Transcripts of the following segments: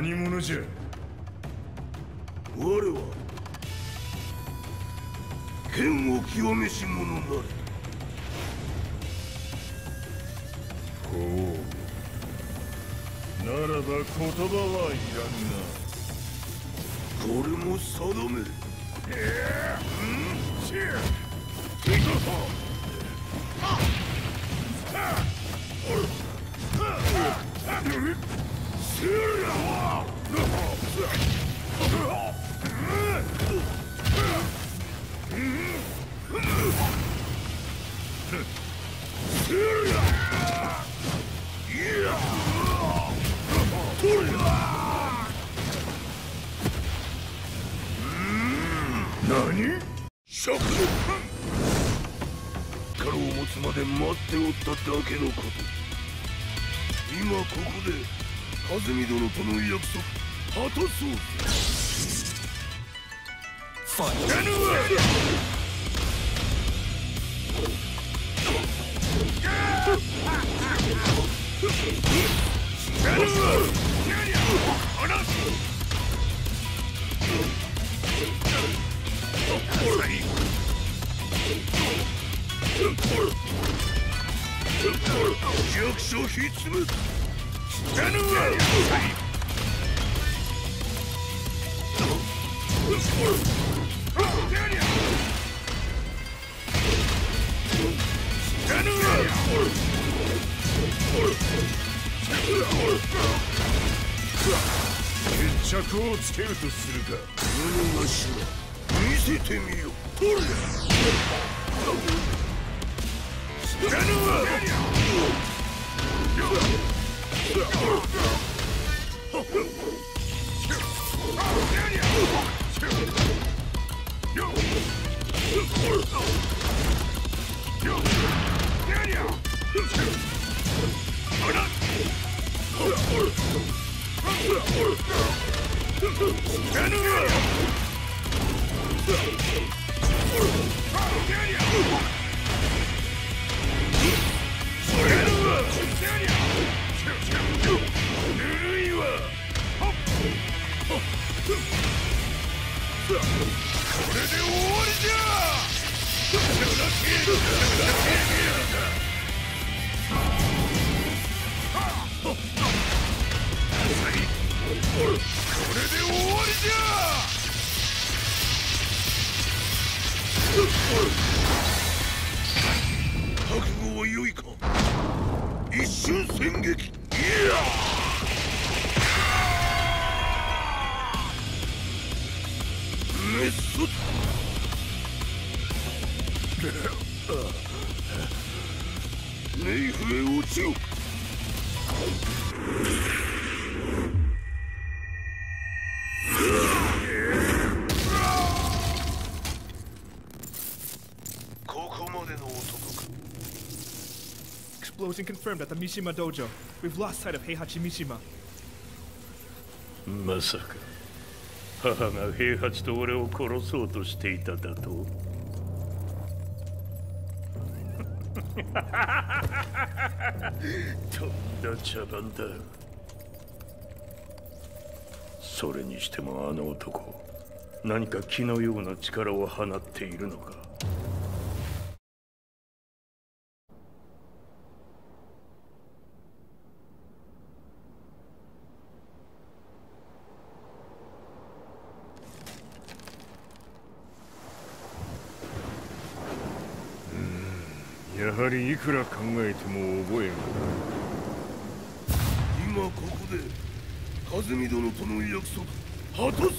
何者じゃ？我は剣を極めし者なり。ほう。ならば言葉はいこれも定める。らんなうんし何？釈の力を持つまで待っておっただけのこと。今ここで風見殿との約束果たそうファイナル弱者ひつむ決着をつけるとするか何がしら見せてみよほれ死なぬわぬこれで終わりじゃこれで終わりじゃ覚悟は良いか。一瞬戦撃。いや フへ落ちよ ここまでの男か Explosion confirmed at the Mishima dojo. We've lost sight of Heihachi Mishima. まさか母が平八と俺を殺そうとしていただと とんだ茶番だ。それにしてもあの男何か気のような力を放っているのかやはりいくら考えても覚えが今ここで風見殿との約束果たそう。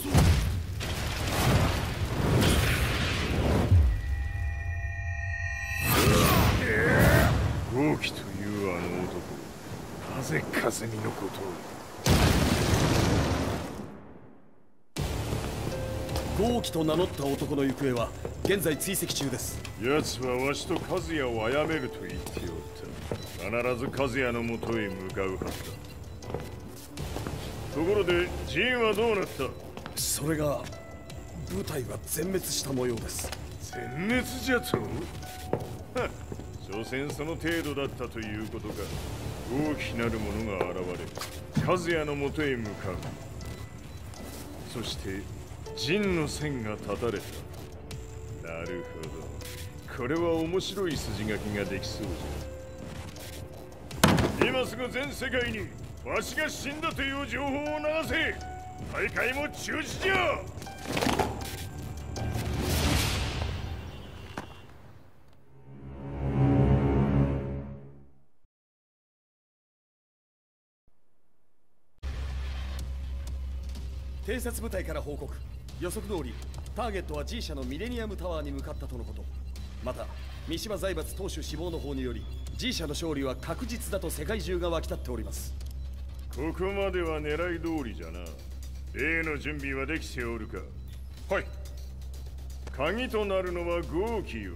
豪気というあの男。なぜ風見のことを。豪気と名乗った男の行方は現在追跡中です。奴はわしと和也を殺めると言っておった。必ず和也のもとへ向かうはずだ。ところでジンはどうなった？それが部隊は全滅した模様です。全滅じゃと？は 所詮その程度だったということか。大きなる者が現れ和也のもとへ向かう。そして陣の線が断たれたなるほど。これは面白い筋書きができそうじゃ。今すぐ全世界にわしが死んだという情報を流せ。大会も中止じゃ。偵察部隊から報告。予測通りターゲットは G 社のミレニアムタワーに向かったとのこと。また三島財閥当主死亡の方により G 社の勝利は確実だと世界中が沸き立っております。ここまでは狙い通りじゃな。例の準備はできておるか。はい。鍵となるのは豪気よ。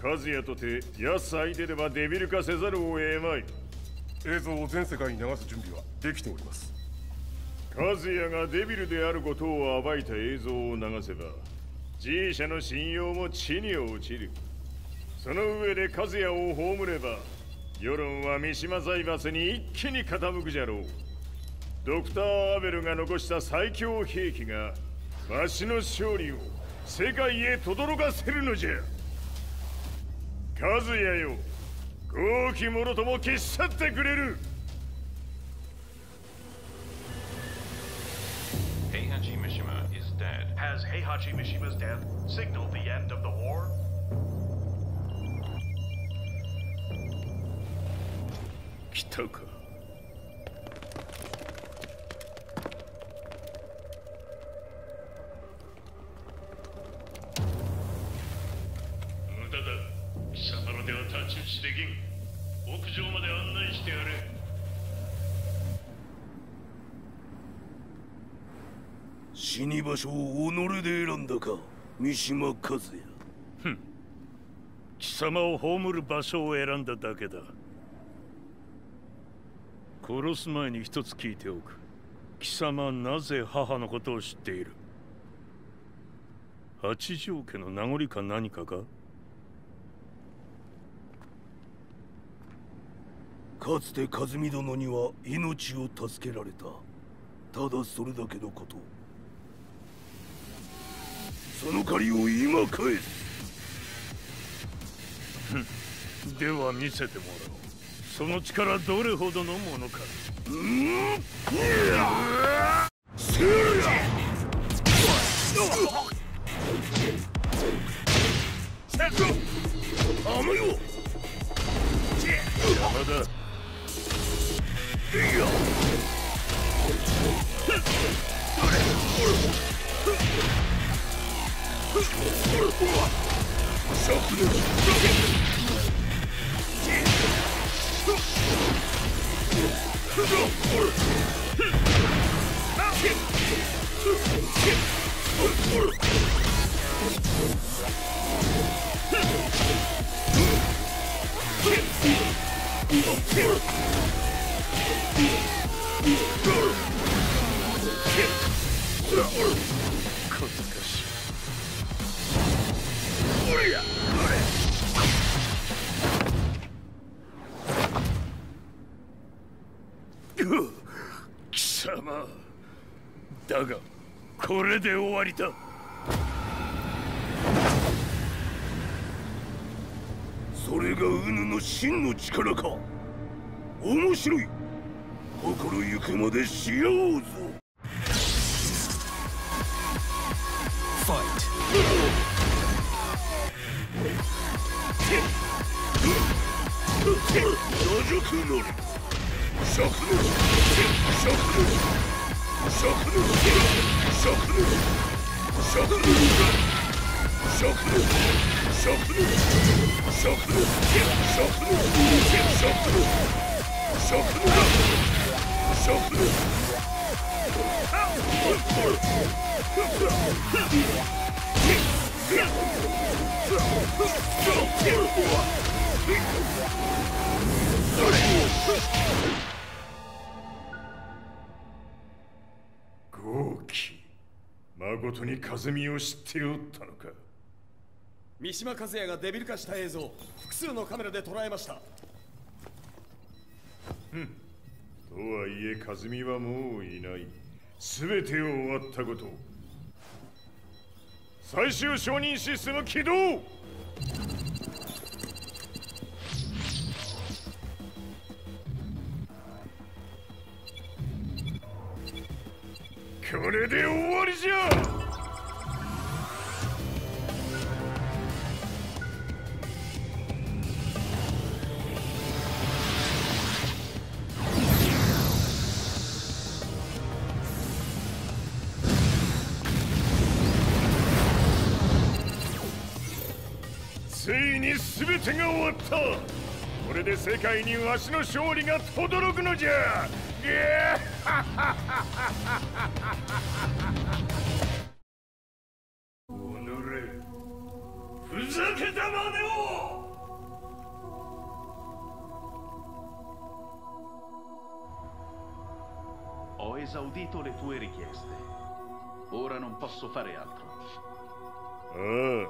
和也とて安相手ではデビル化せざるを得まい。映像を全世界に流す準備はできております和也がデビルであることを暴いた映像を流せば G 社の信用も地に落ちる。その上で和也を葬れば世論は三島財閥に一気に傾くじゃろう。ドクター・アベルが残した最強兵器がわしの勝利を世界へ轟かせるのじゃ。和也よ豪気者とも消し去ってくれる。Dead. Has Heihachi Mishima's death signaled the end of the war? 来死に場所を己で選んだか三島和也。貴様を葬る場所を選んだだけだ。殺す前に一つ聞いておく。貴様はなぜ母のことを知っている？八条家の名残か何かかかつて和美殿には命を助けられた。ただそれだけのことその借りを今返す。では見せてもらおう。その力どれほどのものか。あのよ邪魔だ Yeah. これで終わりだ。それがウヌの真の力か。面白い。心ゆくまでしようぞ。Fight. 野宿のり灼の灼の灼の灼の灼の灼の灼の灼の灼の灼の灼誠に和美を知っておったのか。三島和也がデビル化した映像複数のカメラで捉えました。とはいえ和美はもういない。全てを終わったこと。最終承認システム起動これで終わりじゃ。ついに全てが終わった。これで世界にわしの勝利が轟くのじゃ。いnon posso fare altro. ああ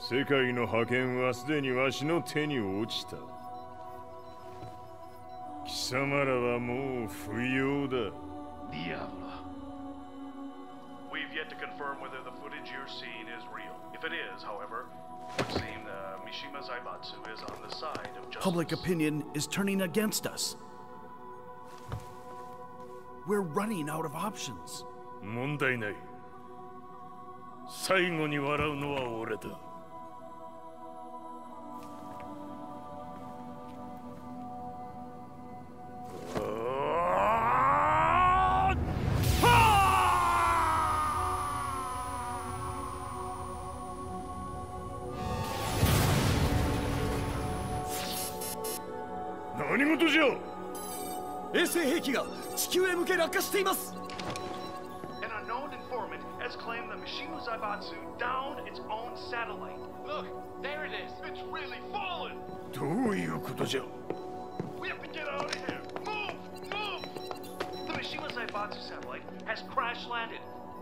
世界の覇権はすでにわしの手に落ちた貴様らはもう不要だ Diavolo. We've yet to confirm whether the footage you're seeing is real. If it is, however, it would seem the Mishima Zaibatsu is on the side of justice. Public opinion is turning against us. We're running out of options. 問題ない 最後に笑うのは俺だ。何事じゃ！衛星兵器が地球へ向け落下しています。Zaibatsu downed its own satellite. Look, there it is. It's really fallen. どういうことじゃ We have to get out of here. Move! Move! The Mishima Zaibatsu satellite has crash landed.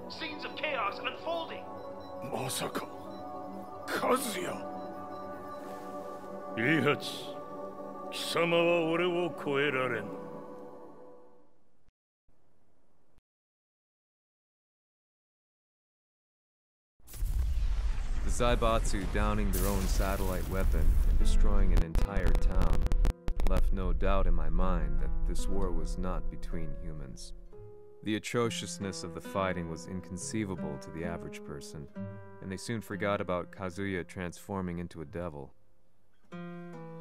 Scenes of chaos unfolding. まさか和也イハチ貴様は俺を超えられん The Zaibatsu downing their own satellite weapon and destroying an entire town left no doubt in my mind that this war was not between humans. The atrociousness of the fighting was inconceivable to the average person, and they soon forgot about Kazuya transforming into a devil,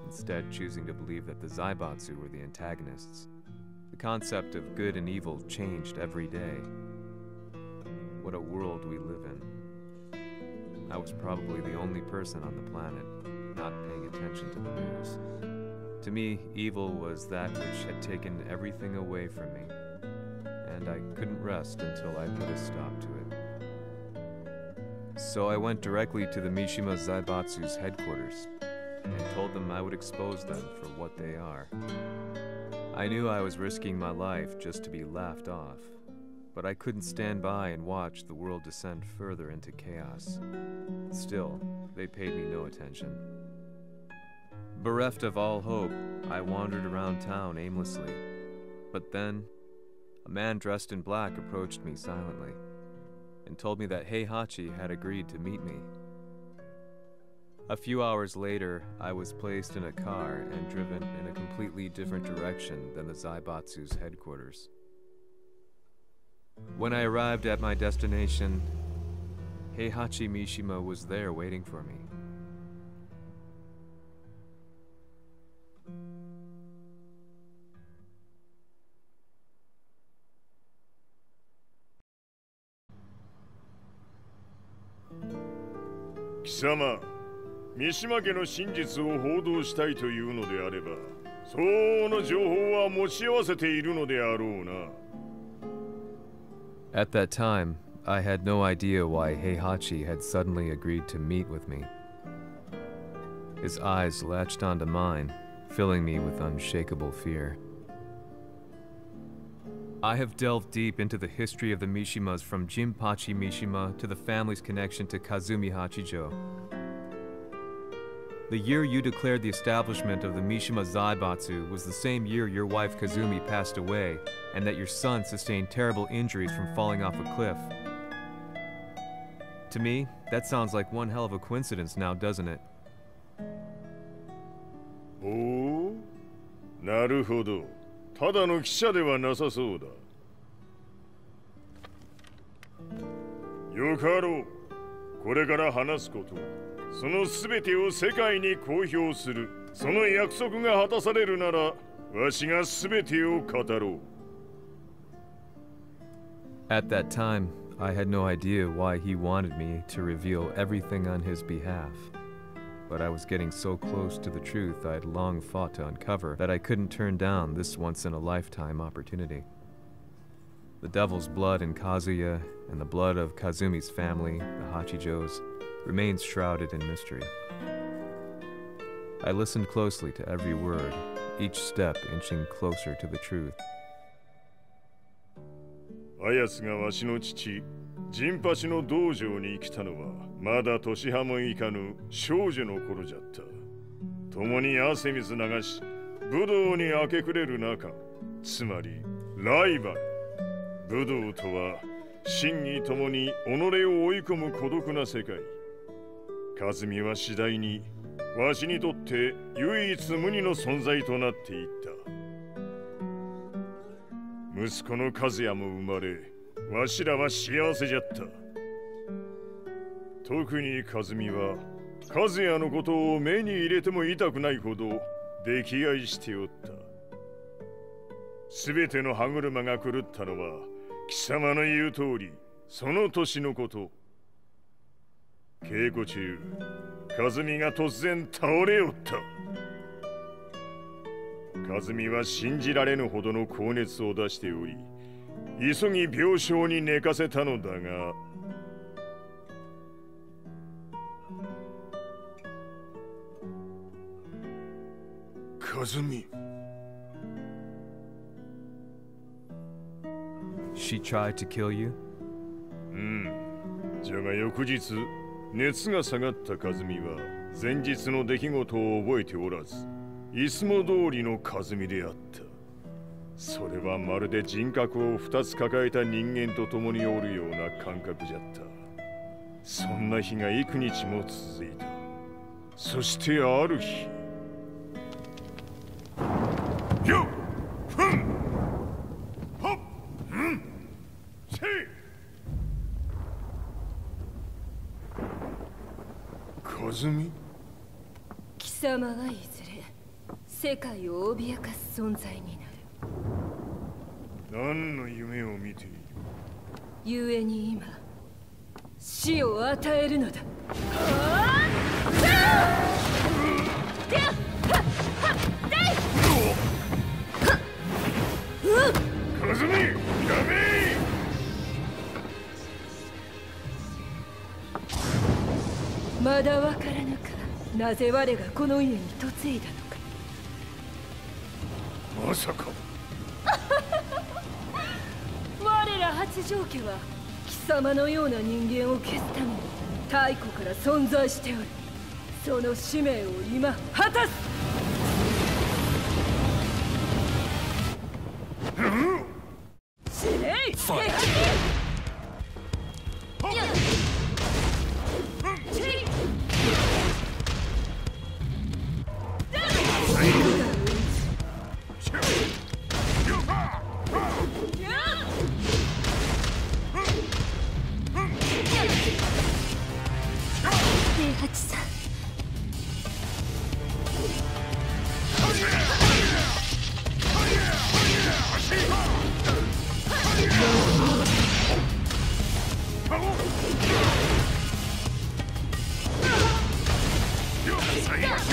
instead choosing to believe that the Zaibatsu were the antagonists. The concept of good and evil changed every day. What a world we live in. I was probably the only person on the planet not paying attention to the news. To me, evil was that which had taken everything away from me, and I couldn't rest until I put a stop to it. So I went directly to the Mishima Zaibatsu's headquarters and told them I would expose them for what they are. I knew I was risking my life just to be laughed off, but I couldn't stand by and watch the world descend further into chaos. Still, they paid me no attention. Bereft of all hope, I wandered around town aimlessly. But then, a man dressed in black approached me silently and told me that Heihachi had agreed to meet me. A few hours later, I was placed in a car and driven in a completely different direction than the Zaibatsu's headquarters. When I arrived at my destination, Heihachi Mishima was there waiting for me.「貴様三島家の真実を報道したいというのであれば相応の情報は持ち合わせているのであろうな At that time, I had no idea why Heihachi had suddenly agreed to meet with me. His eyes latched onto mine, filling me with unshakable fear. I have delved deep into the history of the Mishimas from Jinpachi Mishima to the family's connection to Kazumi Hachijo. The year you declared the establishment of the Mishima Zaibatsu was the same year your wife Kazumi passed away, and that your son sustained terrible injuries from falling off a cliff. To me, that sounds like one hell of a coincidence now, doesn't it? おおなるほどただの記者ではなさそうだよかろうこれから話すこと その全てを世界に公表するその約束が果たされるならわしが全てを語ろう At that time, I had no idea why he wanted me to reveal everything on his behalf. But I was getting so close to the truth I'd long fought to uncover that I couldn't turn down this once in a lifetime opportunity. The devil's blood in Kazuya and the blood of Kazumi's family, the Hachijos, remains shrouded in mystery. I listened closely to every word, each step inching closer to the truth. あやつがわしの父ジンパチの道場に来たのはまだ年派もいかぬ少女の頃じゃった共に汗水流し武道に明け暮れる中つまりライバル武道とは真に共に己を追い込む孤独な世界和美は次第にわしにとって唯一無二の存在となっていった。息子の和也も生まれわしらは幸せじゃった。特に和美は和也のことを目に入れても痛くないほど溺愛しておった。全ての歯車が狂ったのは貴様の言う通りその年のこと。稽古中和美が突然倒れおった。和美は信じられぬほどの高熱を出しており急ぎ病床に寝かせたのだが和美。She tried to kill you? うん。じゃが翌日熱が下がった和美は前日の出来事を覚えておらずいつも通りの和美であった。それはまるで人格を2つ抱えた人間と共におるような感覚じゃった。そんな日が幾日も続いた。そしてある日脅かす存在になる。何の夢を見ている？故に今死を与えるのだ。和美ダメまだわからぬか。なぜ我がこの家に嫁いだの？まさか。我ら八丈家は貴様のような人間を消すために太古から存在しておる。その使命を今果たす。Yeah.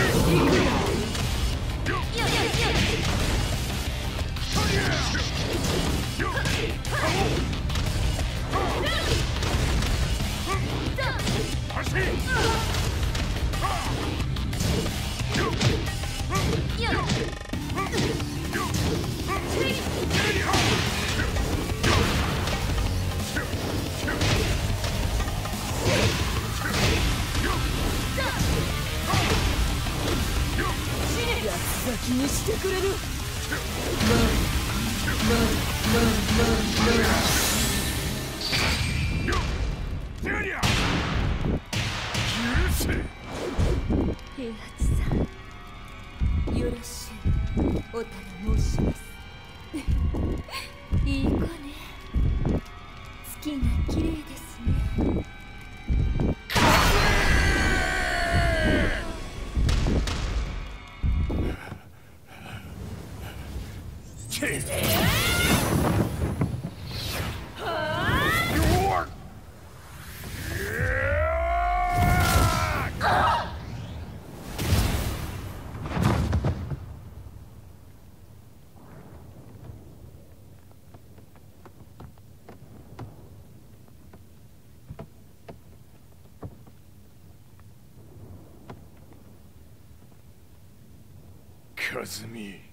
にしてくれる。平八さんよろしいおたら申します。いい子ね。月が綺麗でカ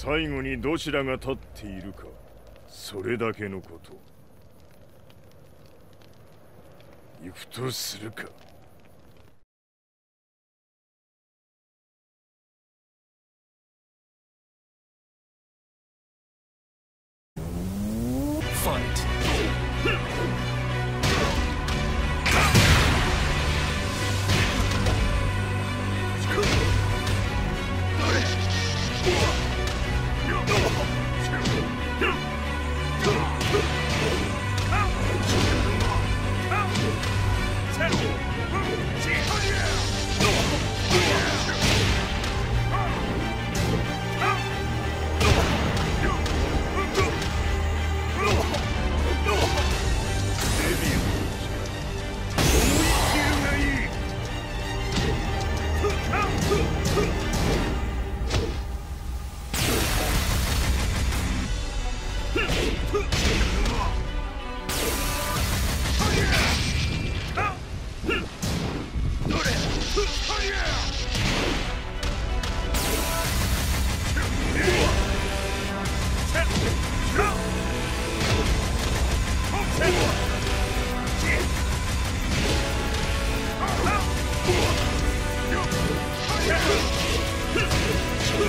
最後にどちらが立っているかそれだけのこと。行くとするか。貴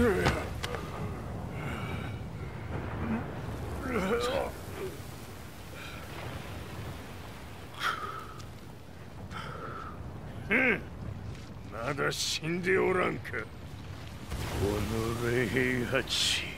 まだ死んでおらんか。こ己兵八。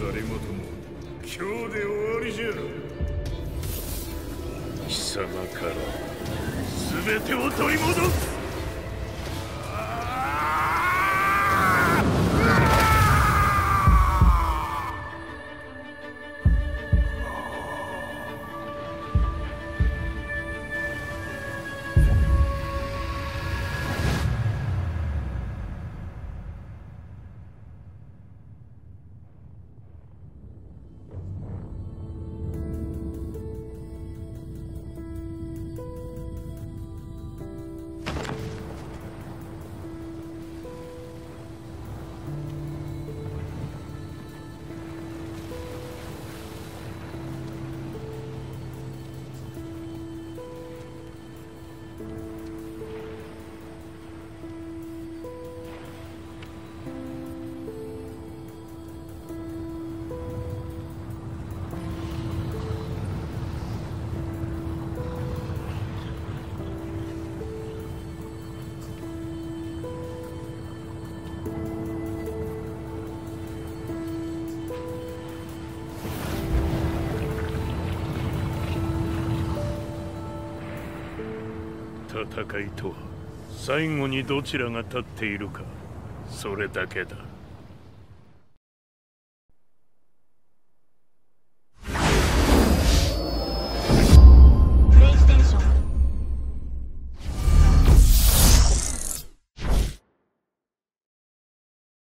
様とも今日で終わりじゃ貴様から全てを取り戻す。戦いとは。最後にどちらが立っているか。それだけだ。